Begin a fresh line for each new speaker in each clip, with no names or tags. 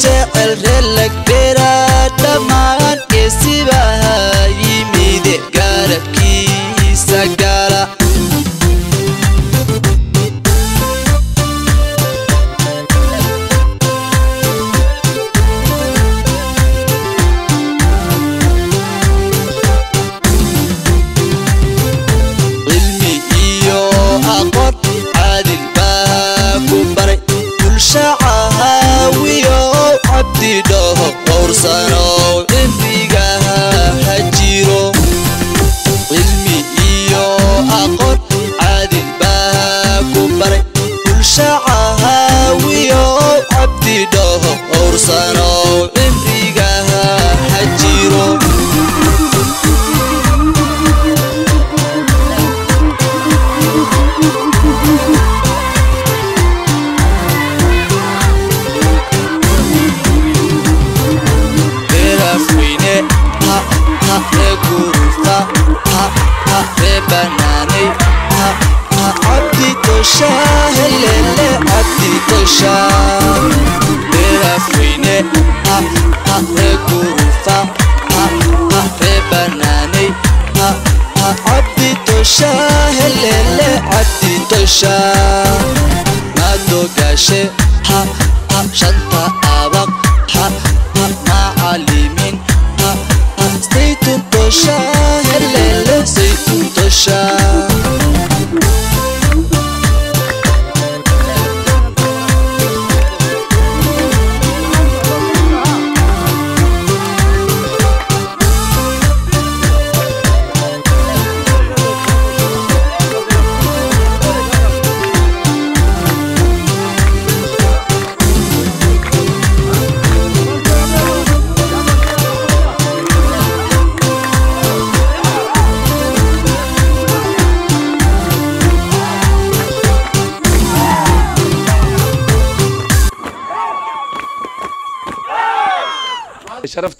चल रहे लग तेरा टमान के सिवा। Cabdi tosha helele cabdi tosha beerafweyne ha ha ree gurufa ha ha ree banaanay ha ha cabdi tosha helele cabdi tosha madogashe ha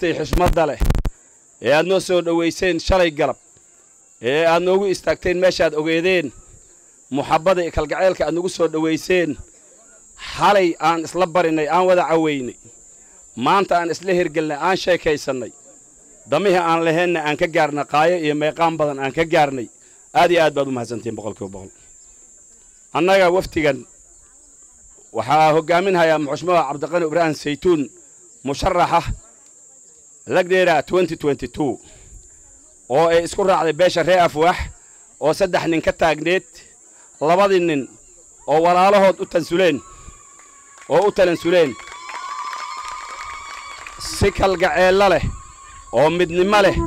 sharafta iyo xishmadda leh ee aad noo soo dhowayseen shalay galab ee aad noogu istaagteen meeshaad ogeedeen muxabbada iyo kalgaceylka aad nagu soo dhowayseen xalay aan isla barinay aan wada caweynay maanta aan isla hirgelnay aan sheekaysannay damihii aan laheenna aan ka gaarnay qaayo iyo meeqaan badan aan ka gaarnay aad iyo aad baad u mahadsantihiin boqolkiiba boqol. Annaga waftigan waxaa hoggaaminhayaa muxushmaha cabdiqani ibraahim saytuun musharaxa lagdheera oo ay isku raacday beesha ree afwaax oo saddex nin ka taagneed labadii nin oo walaalahood u tansuleen oo u talansuleen si kalgaceello leh oo midnimo leh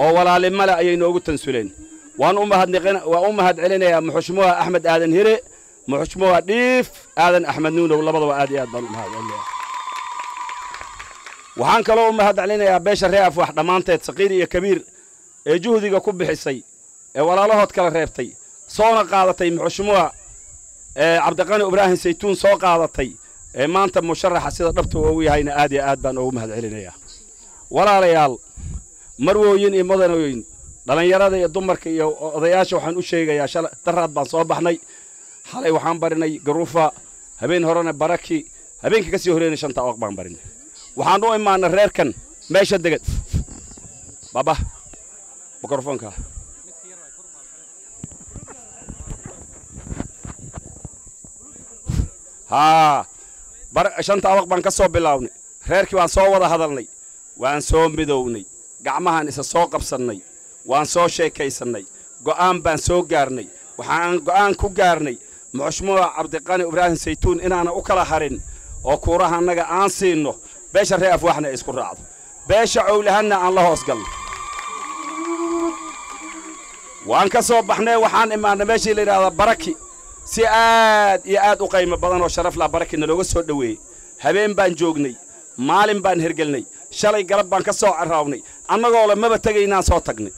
oo walaalnimo leh ayay noogu tansuleen. Waan u mahad celinayaa muxushmuha axmed aadan hire muxushmuha dhiif aadan axmed nuunow labadaba aad iyo aad baan u mahad waxaan kaloo u mahad celinayaa beesha ree afwax dhammaanteed saqiir iyo kabiir ee juhdiga ku bixisay ee walaalahood kala reebtay soona qaadatay muxushmuha ee cabdiqani ibraahim saytuun soo qaadatay ee maanta musharaxa sida dhabta ugu yahayna aad iyo aad baan ugu mahad celinayaa walaalayaal marwooyin iyo mudanooyin dhallinyarada iyo dumarka iyo odayaasha waxaan u sheegayaa shala daraad baan soo baxnay. Xalay waxaan barinay garuufa habeen horena baraki habeenka ka sii horreynay shanta awaq baan barinay waxaan u imaanay reerkan. Meesha degad baba mikrofoonka. Haa shanta awaq baan ka soo bilaabnay. Reerkii waan soo wada hadalnay. Waan soo midownay. Gacmahaan isa soo qabsannay. Waan soo sheekaysannay go'aan baan soo gaarnay. Waxaan go'aan ku gaarnay. Muxushmuha cabdiqani ibraahim saytuun inaana u kala harin. Oo kuuraha annaga aan siinno beesha ree afwaxna ay isku raacdo. Beesha cowlahanna aan la hoos galno waan ka soo baxnay waxaan imaanay meeshii la yidhahdaa baraki. Si aad iyo aad u qaymo badan oo sharaf lah baraki nalooga soo dhoweeyey habeen baan joognay maalin baan hergelnay shalay galab baan ka soo carraawnay annagoo le maba tegaynaan soo tagnay.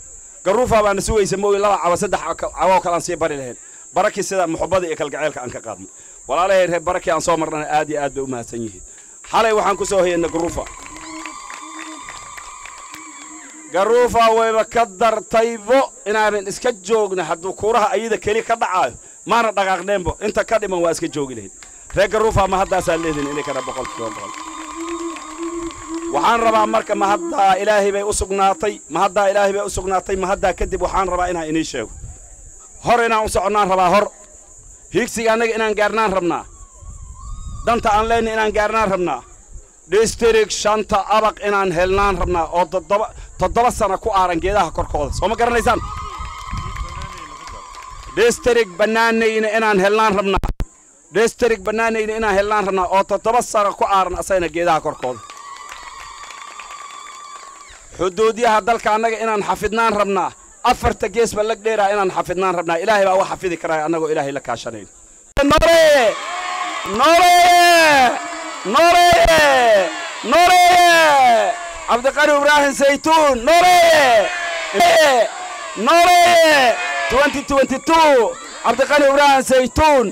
Garuufaa baana sugaysa mooye laba cawa saddex cawoo kale aan sii bari lahayn. Baraki sida muxubbada iyo kalgaceylka aan ka qaadnay. Walaalahay reer baraki aan soo marnana aad iyo aad bay u mahadsan yihiin xalay waxaan ku soo hayeynay garuufa. Garuufa wayba ka dartaybo inaanan iska joogna hadduu kuuraha ayada keli ka dhacaayo maana dhaqaaqneenbo inta ka dhiman waa iska joogi lahayd. Reer garuufa ma haddaasaa leedihin inay kana boqolkiiba boqol waxaan rabaa marka mahaddaa ilaahay bay u sugnaatay mahaddaa ilaahay bay u sugnaatay mahaddaa kadib waxaan rabaa inaan inii sheego. Hor inaan u soconnaan rabaa hor. Hiigsiga annaga inaan gaarnaan rabnaa danta aan leenna inaan gaarnaan rabnaa. District shanta abaq inaan helnaan rabnaa oo toddoba sana ku aaran geedaha korkooda. Soo ma garanaysaan? District bannaanayna inaan helnaan rabnaa. District bannaanayna inaan helnaan rabnaa oo toddoba sana ku aaran asagna geedaha korkooda. Xuduudyaha dalka annaga inaan xafidnaan rabnaa. Afarta geesba lag dheeraa inaan xafidnaan rabnaa. Ilaahay baa u xafidi karaa annagoo ilaahay la kaashanayn cabdiqani ibraahim saytuun cabdiqani ibraahim saytuun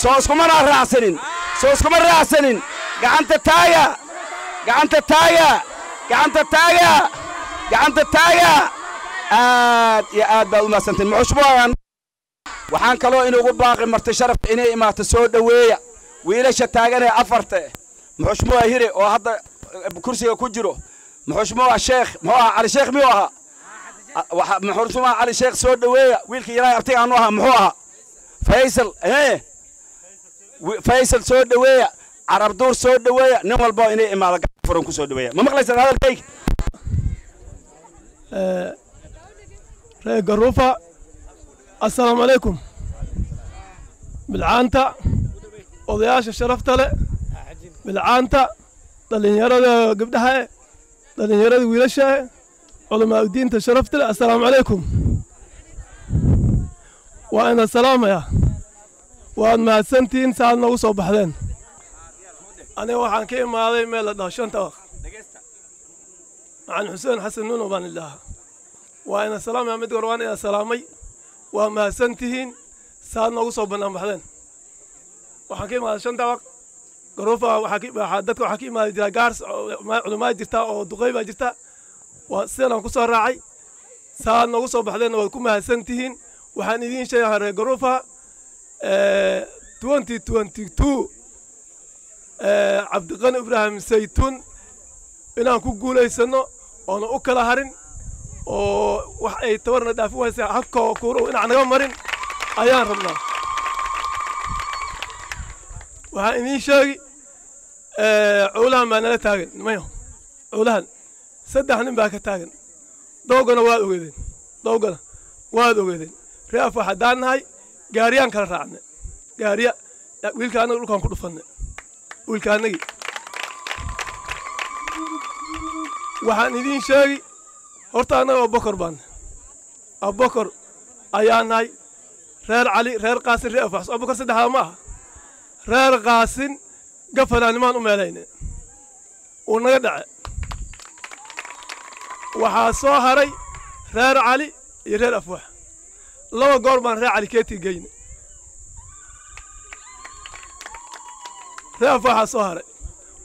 soo iskumana raacsanin soo iskuma raacsanin gacanta taaga gacanta taaga gacanta taaga gacanta taaga aad iyo aad baad u mahadsantiin. Muxushbuagan waxaan kaloo inugu baaqi martay sharafka inay imaato soo dhoweeya wiilasha taaganee afarta muxushmuwa hire oo hadda kursiga ku jiro. Muxushmuwa sheekh muxuu ahaa cali sheekh miyuu ahaa? Muxushmuwa cali sheekh soo dhoweeya wiilkii ilaahay abtiga aanu ahaa muxuu ahaa? Faysal ee faysal soo dhoweeya carab duur soo dhoweeya nin walbo inay imaado gacan furan ku soo dhoweeya ma maqlaysaan hadalkayga
reer garuufa assalaamu calaykum bilcaanta odayaasha sharafta leh bilcaanta dhallinyarada gabdhaha eh dhallinyarada wiilasha eh culamaa sharafta leh assalaamu calaykum. Waa ina salaamayaa waad mahadsantihiin saaad noogu soo baxdeen. Aniga waxaan ka imaaday meel la dhaho shanta waq macalin xuseen xasan nuuno baan idhahaa waa ina salaamaya mid goor waan ina salaamay. Waa mahadsan tihiin saad noogu soo bannaan baxdeen waxaan ka imaaday shanta waq garuufa waxaa dadka waxaa ka imaadi jira gaars culumaa jirta oo duqey baa jirta. Waa sidanaan ku soo raacay. Saad noogu soo baxdeenna waad ku mahadsan tihiin waxaan idiin sheegahaa reer garuufa twenty twenty two cabdiqani ibraahim saytuun inaan ku guulaysano oona u kala harin oo wax ay tabarna dhaafi waysa halkoo kuurow inaan naga marin ayaan rabnaa waxaan idiin sheegi cowlahan baa nala taagan nimayo cowlahan saddex nin baa ka taagan dowgana waad ogeedeen dowgana waad ogeedeen. Ree af haddaan nahay gaariyaan kala raacne. Gaariya wiilka annaga dhulkaan ku dhufanne. Wiilka annagii waxaan idiin sheegi horta annaga abubakar baanne. Abubakar ayaa nahay reer cali reer qaasin reer afax abubakar saddexdaa ma aha reer qaasin gafanaanimaan u meelayne. Uu naga dhace waxaa soo haray reer cali iyo reer afwax. Laba goor baan reer cali keetii geyne. Reer afwaxaa soo haray.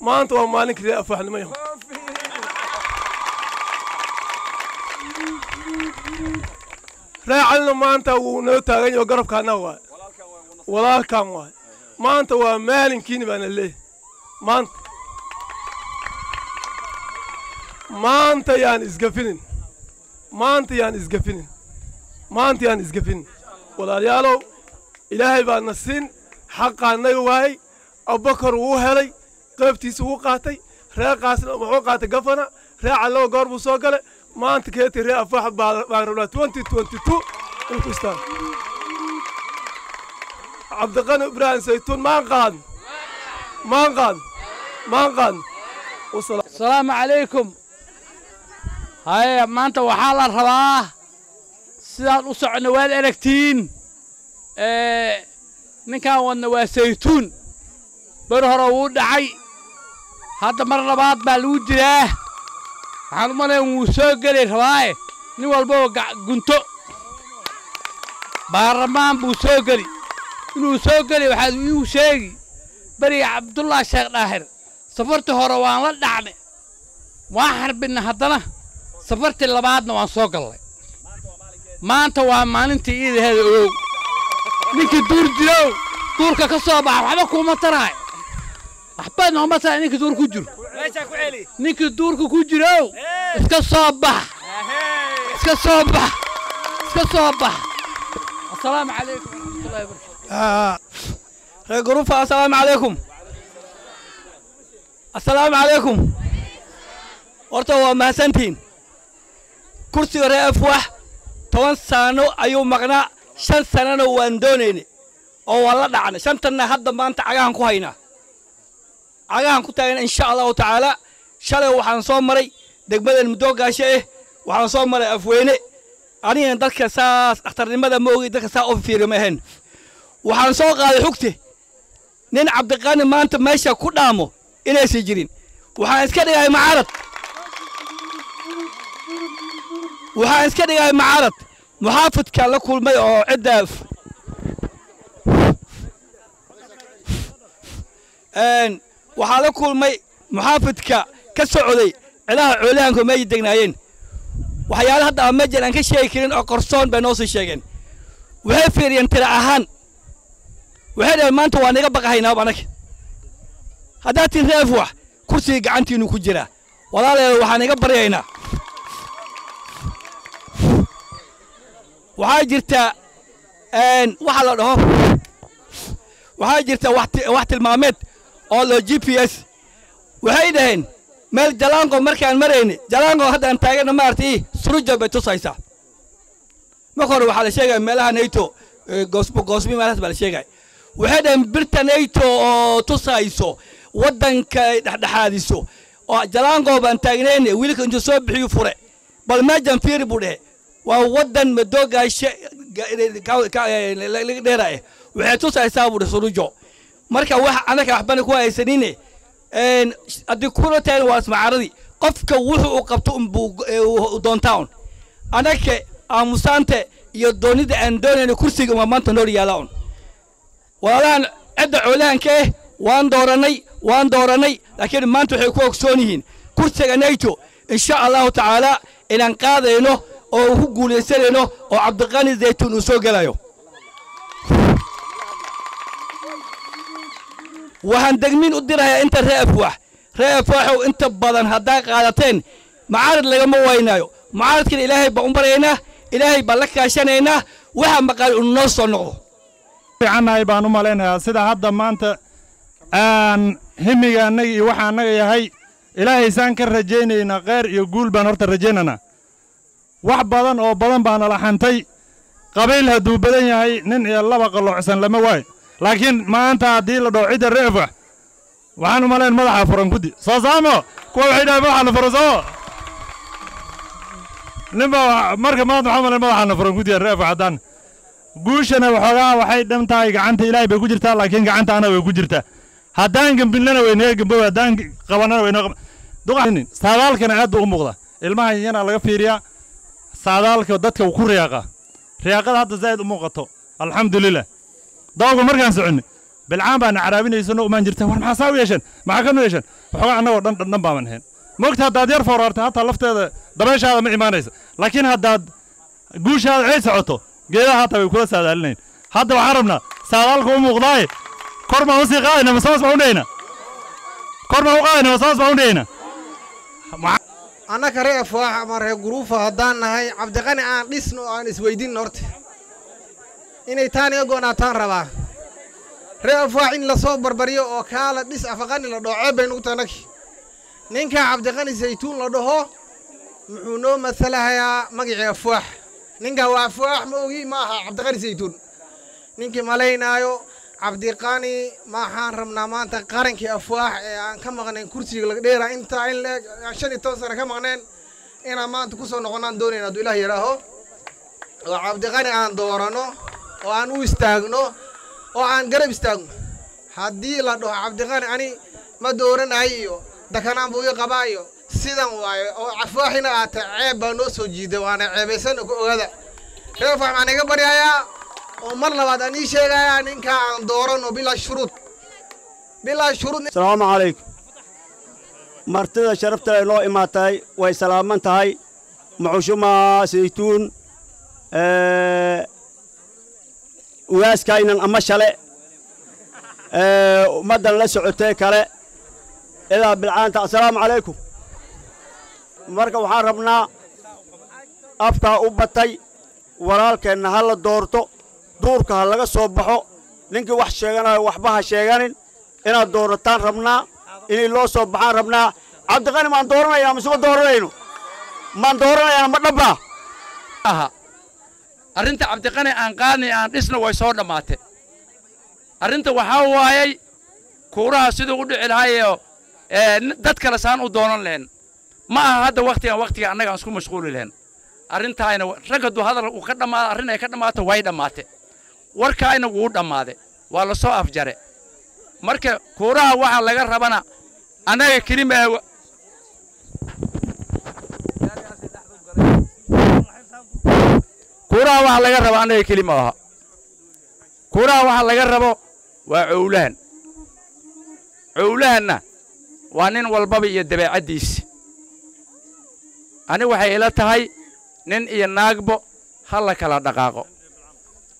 Maanta waa maalinkii reer afwaxnimayo reer calina maanta wuu noo taagan yaho garabkaana waay walaalkan waay maanta waa maalinkiini baana leeyahy maanta. Maanta yaan isgafinin. Maanta yaan isgafinin. Maanta yaan isgafinin. Walaalayaalow ilaahay baa na siin xaqaa naga waayey abubakar wuu helay qaybtiisa wuu qaatay reer qaasna wuxuu qaatay gafana reer cali laba goor buu soo galay maanta keeti reer afax baan rabnaa twenty twenty two inuu cabdiqani ibraahim saytuun maan qaadn maan qaadn maan qaadn
asalaamu calaykum haye maanta waxaa la rabaa sidaan u socno waad aragtiin ninkaan wadna waa saytuun bar hore wuu dhacay hadda mar labaad baa lagu jiraa waxaan u wuu soo geli rabaaye nin walbaba gunto baarlamaan buu soo geli سوغلي وحد يو شيغي بري عبد الله شيخ داهر سفرت هروان لا دعمه واحد بن هدنا سفرت لبعضنا وان سوغلي ما انت وا مالنتي ايده أو نيك دور جلو دورك كسوبا وحبا كوما تراي وحبا نو ما تراي نيك دور كجر نيك دور كجر أو اسكا صوبا اسكا صوبا اسكا صوبا السلام عليكم ورحمه الله وبركاته
reer gurufa assalaamu calaykum assalaamu calaykum horta waa mahadsantihiin kursiga reer afwax toban sano ayuu maqnaa shan sanana waan doonayna oo waan la dhacnay. Shantanna hadda maanta cagahan ku haynaa cagahan ku taagna insha allahu tacaala. Shalay waxaan soo maray degmadan mudoogaashe eh waxaan soo maray afweyne anigana dadka saas dhakhtarnimada ma ogi dadka saa u fiiri ma ahayn waxaan soo qaaday xugte nin cabdiqaani maanta meesha ku dhaamo inaysan jirin. Waxaan iska dhigay macarad waxaan iska dhigay macarad muxaafidkaan la kulmay oo cidda waxaa la kulmay muxaafidka ka socday cidaha cooliyahanku meeyi degnaayeen waxyaala hadda aan mejan aan ka sheegi karin oo qorsoon bay noo sii sheegeen. Waxay fiiriyeen tira ahaan waxay dhaheen maanta waa naga baqahaynaaba anaga haddaad tin reef wax kursiga gacantiinu ku jiraa walaalayaal waxaan iga baryaynaa waxaa jirta waxa la dhaho waxaa jirta wax tilmaameed oo loo g p s waxay dhaheen meel jalaanqo markaan marayni jalaanqo haddaan taagana maaragtay suruja bay tusaysaa marka hore waxaa la sheegaya meelaha goosbo goosmi meelahaas baa la sheegaya waxay dhaheen birta nato oo tusayso waddanka dhexdhexaadiso oo jalaanqo baan taagnayne wiilka intuu soo bixiyu fure bal meejan fiiri buu dhehe waa waddan madoogaashe laga dheeraaye waxay tusaysaa buu dhe surujo marka wax anaka waxbana ku haysanine haddii kula tahan waa ismacaaradii qofka wuxuu u qabto unbuu doontaa un anaka aamusaante iyo doonida aan doonayna kursiga waa maanta noor yaalla un walaalahan cidda coolahanka eh waan dooranay waan dooranay laakiin maanta waxay ku ogsoon yihiin kursiga nato insha allahu tacaala inaan qaadayno oo ku guulaysanayno oo cabdiqani zaytuun uu soo gelayo. Waxaan degmiin u dirayaa inta ree afwax ree afwaxow inta badan haddaa qaadateen macaarad lagama waynaayo. Macaaradkana ilaahay baan u baryaynaa ilaahay baan la kaashanaynaa waxa maqaan uu noo soo noqdo
fiicannahay baan u malaynayaa. Sida hadda maanta aan himiga annaga iyo waxa annaga yahay ilaahay saan ka rajaynaynaa kheyr iyo guul baan horta rajaynaynaa wax badan oo badan baa nala xantay. Qabiil hadduu badan yahay nin iyo laba qalloocsan lama waayo. Laakiin maanta haddii la dhaho cidda reefax waxaan u malayn madaxa furan guddi soo saamo? Kuwa waxay dhahay madaxana furan soo ninba marka maanta waxaan malayn madaxana furan guddiga reefax haddaan guushana waxoogaa waxay dhan tahay gacanta ilaahay bay ku jirtaa laakiin gacanta annaga way ku jirtaa. Haddaan gembinlana way naga gembow haddaan qabanana way naga saadaalkana aad buu u muuqda. Ilmaha yana laga fiiriyaa saadaalka dadka uu ku riyaaqa. Riyaaqada hadda zaa'id u muuqato alxamdulilah dawga markaan soconne bilcaan baana caraabinaysano umaan jirta. War maxaa saa u yeesheen maxaa ka nu yeesheen waxoogaa annagoo dhan dhan baaban ahayn. Moogta haddaad yar fooraarta hataa lafteeda dabeeshaada ma imaanaysa laakiin haddaad guushaada ay socoto geedaha hataa way kula saadaalinayn hadda waxaan rabnaa saadaalka u muuqdaaye kor baan u sii qaadayna masaas baan u kor baan u qaadayna masaas baan u dhehayna
annaka ree afwaax ama ree guruufa haddaan nahay cabdiqani aan dhisno oo aan isweydinno horta inay taan iga go'naataan rabaa ree afwaax in la soo barbariyo oo kaala dhis afaqani la dhaho ceeb bay nugu tanagi ninka cabdiqani saytuun la dhaho muxuu noo masalahayaa magicii afwaax ninka waa afwaax ma ogi ma cabdiqani saytuun ninkii malaynaayo cabdiqani maxaan rabnaa maanta qarankii afwaax ee aan ka maqnayn kursiga laga dheeraa intaa in leeg shan iyo toban sano ka maqneen inaan maanta ku soo noqonnaan doonayna hadduu ilaah yidhaaho oo cabdiqani aan doorano oo aan u istaagno oo aan garab istaagno. Haddii la dhaho cabdiqani ani ma dooranayo iyo dakanaan buu ii qabaayo sidan waayo oo afwaaxina aata ceeb baa noo soo jiiday waana ceebaysan ku ogaada reer afwaax maxaan iga baryayaa oo mar labaad aan ii sheegayaa ninka aan doorano bilaa shuruud. Bilaa shuruud
asalaamu calaykum. Martida sharafta noo imaatay way salaaman tahay. Muxushuma saytuun ugaaskaynan ama shale ummaddan la socotee kale. Idaa bilcaanta assalaamu calaykum marka waxaan rabnaa afkaa u batay walaalkeenna ha la doorto duurka ha laga soo baxo ninkii wax sheeganayo waxba ha sheeganin inaad doorataan rabnaa inay loo soo baxaan rabnaa. Cabdiqani maan dooranaynaa mise ma dooranayno? Maan dooranaynaa ma dhabbaa?
Aha. Arrinta cabdiqani aan qaadnay aan dhisna way soo dhammaatay arrinta waxaa waayay kuuraha siduu u dhici lahaayoo dad kale saan u doonan lahayn ma aha hadda wakhtigan wakhtiga annaga aan isku mashquuli lahayn. Arrintaayna rag hadduu hadal ka dhammaado arrin ay ka dhammaato way dhammaatay warkaayna wuu dhammaaday waa la soo afjare. Marka kuuraha waxa laga rabana annaga kelima kuuraha waxa laga rabo annaga kelima aha. Kuuraha waxa laga rabo waa cowlahan. Cowlahanna waa nin walbaba iyo dabeecaddiisa ani waxay ila tahay nin iyo naagbo ha la kala dhaqaaqo.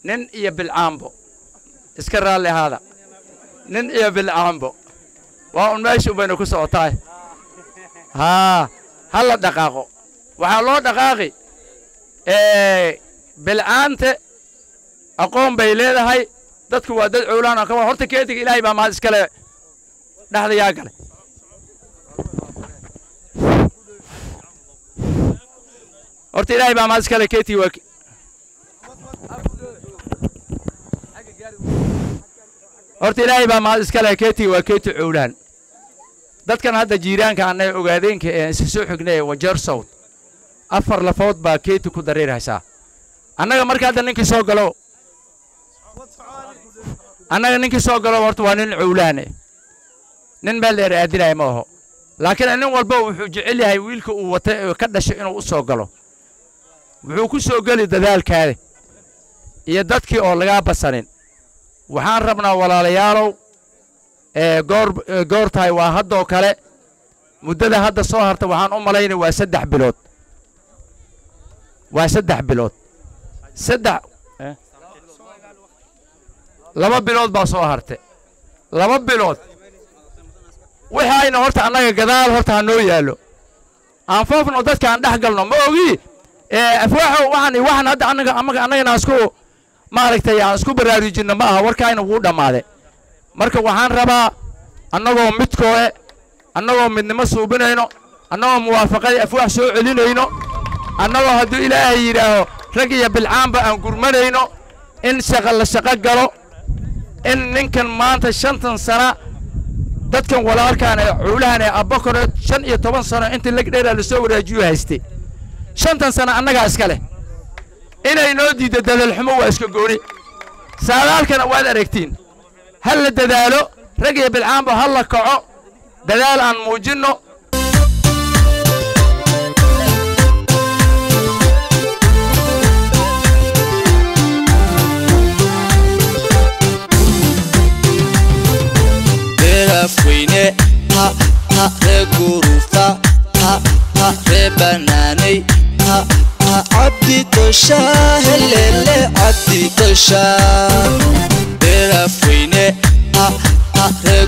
Nin iyo bilcaambo. Iska raalli ahaada nin iyo bilcaambo. Waa un meesha un baynu ku socotaay haa ha la dhaqaaqo. Waxaa loo dhaqaaqi bilcaante aqoon bay leedahay. Dadku waa dad cowlaan ka horta keediga ilaahay baa mahad iskale dhexda yaa horta ilaahay baa mahad iskale keetiga waa horta ilaahay baa mahad iskale keetiga waa keeti cowlaan dadkan hadda jiiraanka annay ogaadeenka ee isa soo xignay sawd afar lafood baa keeti ku dareerhaysaa annaga marka hadda ninkii soo galo annaga ninkii soo galo horta waa nin cowlaane nin meel dheer aadinaya ma aho laakiin nin walba wuxuu jecel yahay wiilka uu watay ka dhashay inuu u soo galo wuxuu ku soo geli dadaalkaada iyo dadkii oo lagaa basanin. Waxaan rabnaa walaalayaalow goor waa haddoo kale. Muddada hadda soo harta waxaan u malaynay waa saddex bilood. Waa saddex bilood. Saddex laba bilood baa soo hartay. Laba bilood. Wixii ayna horta annaga gadaal horta ha noo yaallo. Aan foofno dadka aan dhex galno ma ogi afwaaxo waxaan waxaan isku maaragtay aan isku baraarujinno ma aha warkaayna wuu dhammaaday marka waxaan rabaa annagoo midkooe annagoo midnimo suubinayno annagoo muwaafaqadii afwaax soo celinayno annagoo hadduu ilaahay yidhaaho rag iyo bilcaanba aan gurmanayno in shaqa la shaqo galo in ninkan maanta shantan sana dadkan walaalkan ee cuulahan ee abbakore shan iyo toban sano intii lagdheeraa la soo waraajiyo haystay shantan sana annagaa iska leh inay noo diiddo dadaalxumo waa iska gooni. Saadaalkana waad aragtiin. Ha la dadaalo rag iyo bilcaanba ha la kaco. Dadaal aan muujinno.
Beerafweyne ha ha ree gurufa ha ha ree banaanay ha ha cabdi tosha helele cabdi tosha beerafweyne ha ha ree